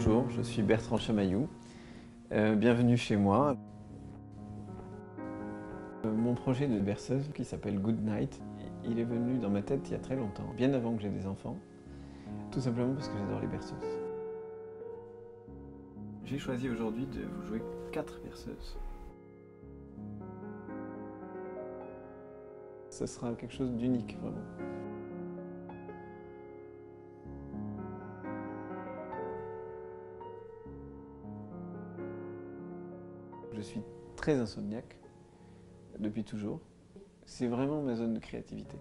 Bonjour, je suis Bertrand Chamaillou. Euh, bienvenue chez moi. Euh, mon projet de berceuse, qui s'appelle Good Night, il est venu dans ma tête il y a très longtemps, bien avant que j'ai des enfants, tout simplement parce que j'adore les berceuses. J'ai choisi aujourd'hui de vous jouer quatre berceuses. Ce sera quelque chose d'unique, vraiment. Je suis très insomniaque depuis toujours. C'est vraiment ma zone de créativité.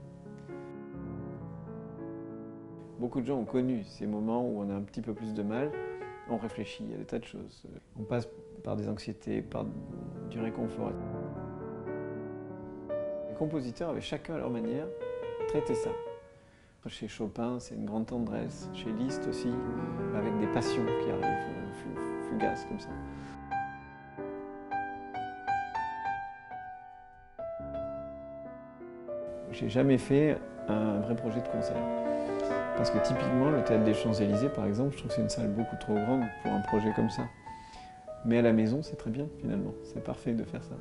Beaucoup de gens ont connu ces moments où on a un petit peu plus de mal, on réfléchit à des tas de choses. On passe par des anxiétés, par du réconfort. Les compositeurs avaient chacun à leur manière traité ça. Chez Chopin, c'est une grande tendresse. Chez Liszt aussi, avec des passions qui arrivent, fugaces comme ça. J'ai jamais fait un vrai projet de concert. Parce que typiquement, le théâtre des Champs-Élysées, par exemple, je trouve que c'est une salle beaucoup trop grande pour un projet comme ça. Mais à la maison, c'est très bien, finalement. C'est parfait de faire ça.